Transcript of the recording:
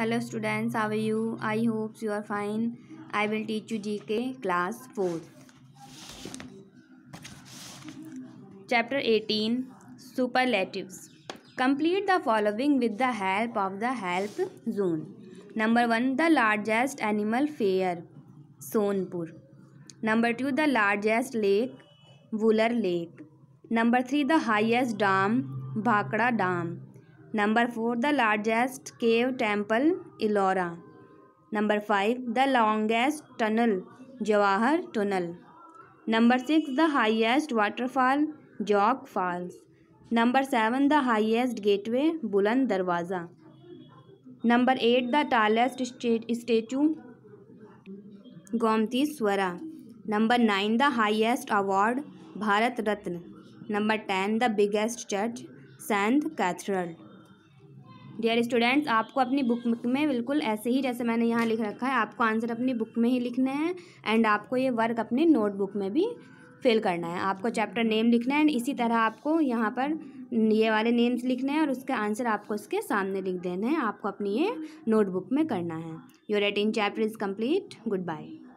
Hello students, how are you? I hope you are fine. I will teach you GK class 4th, chapter 18, superlatives. Complete the following with the help of the help zone. Number 1, the largest animal fair, Sonpur. Number 2, the largest lake, Vular Lake. Number 3, the highest dam, Bhakra Dam. Number four the largest cave temple Ellora number five the longest tunnel Jawahar tunnel number six the highest waterfall Jog falls number seven the highest gateway Buland Darwaza number eight the tallest statue Gomateshwara number nine the highest award Bharat Ratna number ten the biggest church saint cathedral dear students आपको अपनी book में बिल्कुल ऐसे ही जैसे मैंने यहाँ लिख रखा है आपको आंसर अपनी बुक में ही लिखना है एंड आपको ये वर्क अपनी नोटबुक में भी फिल करना है आपको चैप्टर नेम लिखना है एंड इसी तरह आपको यहाँ पर ये वाले नेम्स लिखने हैं और उसके आंसर आपको उसके सामने लिख देने हैं आपको अपनी ये नोटबुक में करना है your eighteen chapter is complete goodbye